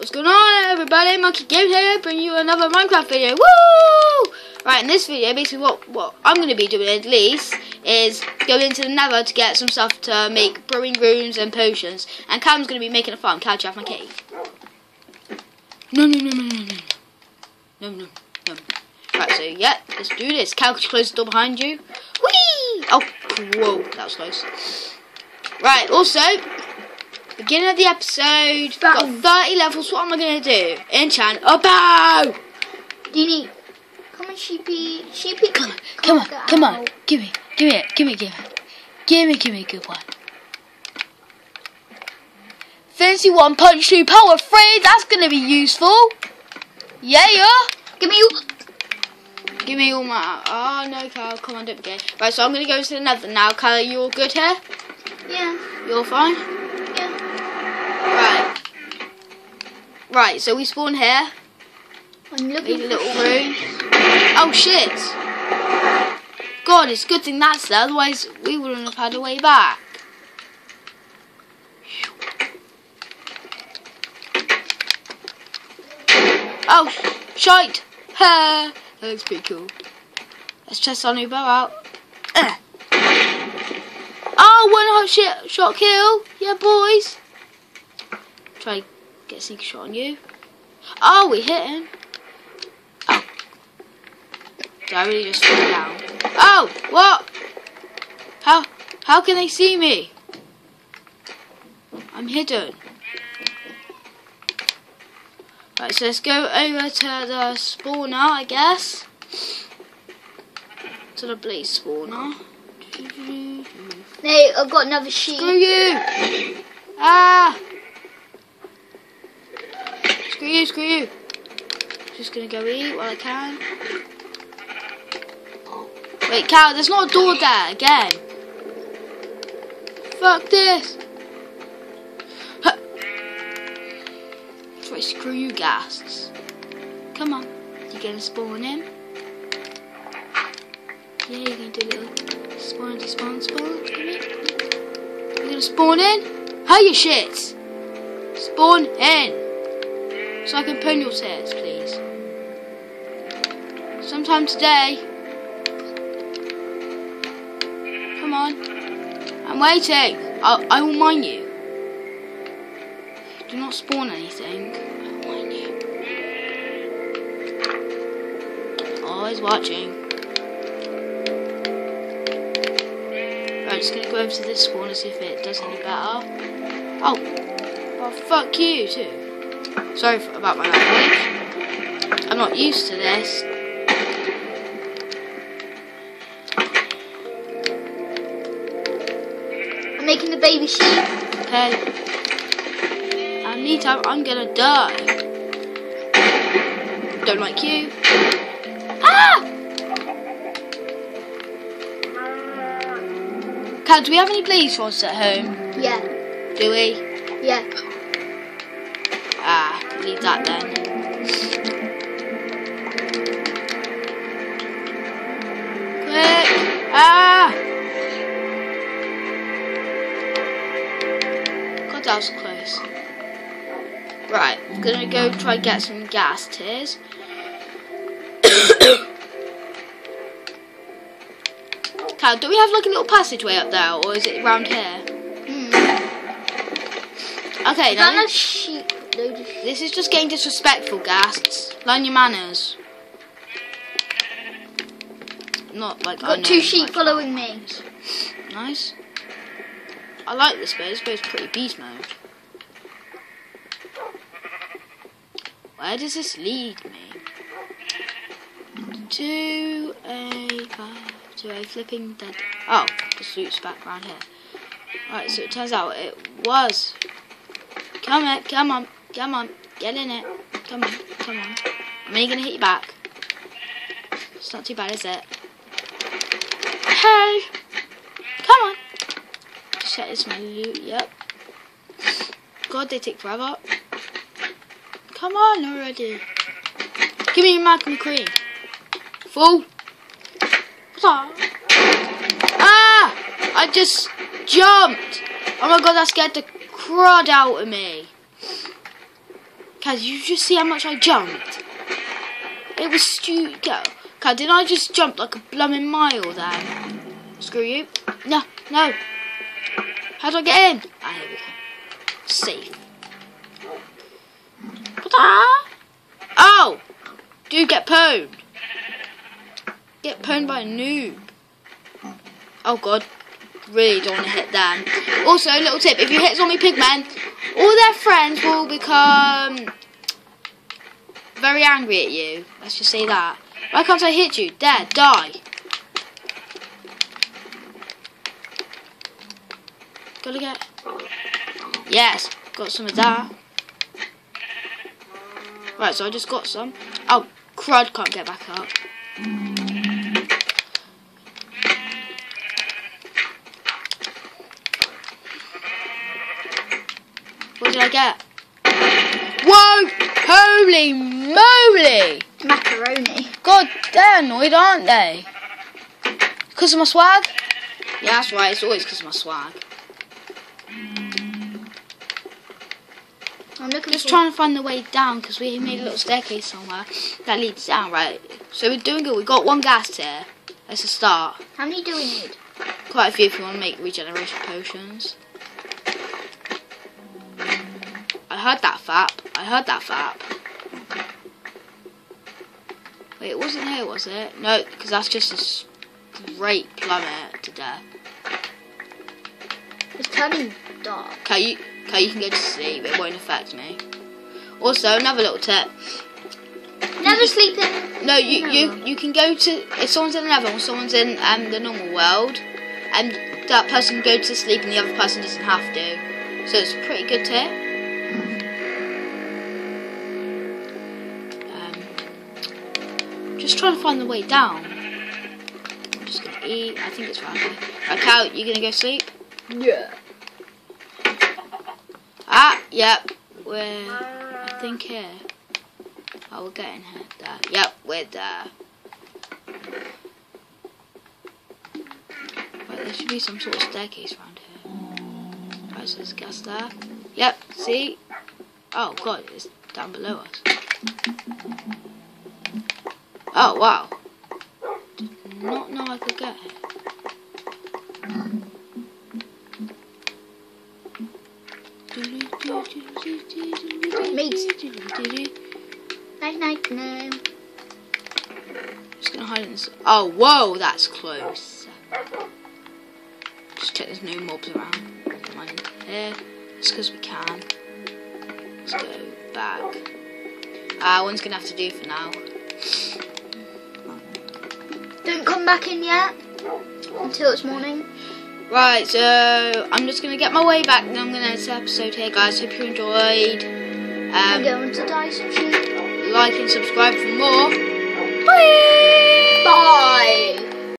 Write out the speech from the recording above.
What's going on everybody? Monkey Game here, bringing you another Minecraft video. Woo! Right, in this video, basically what, what I'm going to be doing at least is going into the nether to get some stuff to make brewing runes and potions. And Cam's going to be making a farm. Cal, off my cave. No, no, no, no, no, no. No, no, no. Right, so yeah, let's do this. Cal, could you close the door behind you? Whee! Oh, whoa, that was close. Right, also, beginning of the episode, got 30 levels. What am I going to do? Enchant a oh, bow! Dini, come on, sheepy, sheepy, come on, come on, come on, give me, give me it, give me, give me, give me, give me, good one. Fancy one punch two power three. That's gonna be useful. Yeah, yeah. Give me you. Give me all my. Oh no, Carl, come on, don't be gay. Right, so I'm gonna go to the nether now. Carl, you all good here? Yeah. You're fine. Yeah. Right. Right, so we spawn here. I'm looking a little room. Oh shit! God, it's a good thing that's there, otherwise we wouldn't have had a way back. Oh, shite! Ha! That looks pretty cool. Let's test our new bow out. Uh. Oh, one hot shit, shot kill. Yeah, boys. Try get a sneak shot on you. Oh, we hit him. Oh. Did I really just fall down? Oh, what? How, how can they see me? I'm hidden. Right, so let's go over to the spawner, I guess. To the blaze spawner. Hey, I've got another sheep. Screw you! Ah! Screw you, screw you. Just gonna go eat while I can. Wait, Cal, there's not a door there again. Fuck this. Huh. Try screw you, ghasts. Come on, you're gonna spawn in? Yeah, you're gonna do a little spawn, despawn, spawn. You're gonna spawn in? How you shit? Spawn in. So I can pwn your stairs, please. Sometime today. Come on. I'm waiting. I, I will mine you. Do not spawn anything. I will you. Oh, Always watching. Right, just gonna go over to this spawn and see if it does any better. Oh, oh, fuck you too. Sorry for, about my language. I'm not used to this. I'm making the baby sheep. Okay. I need time. I'm gonna die. Don't like you. Ah! Cal, do we have any blaze rods at home? Yeah, Do we? yeah. Leave that then. Quick! Ah! God, that was close. Right, I'm gonna go try and get some ghast tears. Cal, do we have like a little passageway up there, or is it around here? Hmm. Okay, now that a sheep? Load of sheep. this is just getting disrespectful, Ghasts. Learn your manners. Not like I've Got know two sheep much following me. Nice. I like this bit. This bit's pretty beast mode. Where does this lead me? To a to a flipping dead. Oh, the loot's back around here. Right, so it turns out it was. Come on, come on, come on, get in it. Come on, come on. I'm only gonna hit you back. It's not too bad, is it? Hey, come on. Just check this my loot. Yep. God, they take forever. Come on already. Give me your magma cream. Fool. What's up? Ah! I just jumped. Oh my god, that scared the crud out of me. Guys, you just see how much I jumped? It was stupid. God, did I just jump like a blooming mile then? Screw you. No, no. How do I get in? Ah, here we go. Safe. Oh! Dude, get pwned. Get pwned by a noob. Oh god. Really don't want to hit them. Also, little tip, if you hit zombie pigmen, all their friends will become very angry at you. Let's just say that. Why can't I hit you? There, die. Gotta get. Yes, got some of that. Right, so I just got some. Oh, crud, can't get back up. What did I get? Whoa! Holy moly! Macaroni. God, they're annoyed, aren't they? Because of my swag? Yeah, that's right. It's always because of my swag. I'm looking Just trying to find the way down because we made a little staircase somewhere that leads down, right? So we're doing good. We've got one ghast tear. That's a start. How many do we need? Quite a few if you want to make regeneration potions. I heard that fap. I heard that fap. Wait, it wasn't here, was it? No, because that's just a straight plummet to death. It's turning dark. Okay, you, okay, you can go to sleep. It won't affect me. Also, another little tip. Never sleep in. No, you, you, you can go to if someone's in the nether or someone's in um, the normal world, and that person can go to sleep and the other person doesn't have to. So it's a pretty good tip. Just trying to find the way down. I'm just gonna eat. I think it's right here. Right, Cal, you gonna go sleep? Yeah. Ah, yep. We're, I think here. Oh, we're getting here. There. Yep, we're there. Right, there should be some sort of staircase around here. Right, so there's gas there. Yep, see? Oh, God, it's down below us. Oh, wow. Did not know I could get here. Night night no. Just gonna hide in this. Oh, whoa, that's close. Just check there's no mobs around. In here. Just because we can. Let's go back. Ah, one's gonna have to do for now. Don't come back in yet until it's morning. Right, so I'm just gonna get my way back and I'm gonna end this episode here, guys. Hope you enjoyed. I'm Um, going to die some sheep. like and subscribe for more. Bye! Bye.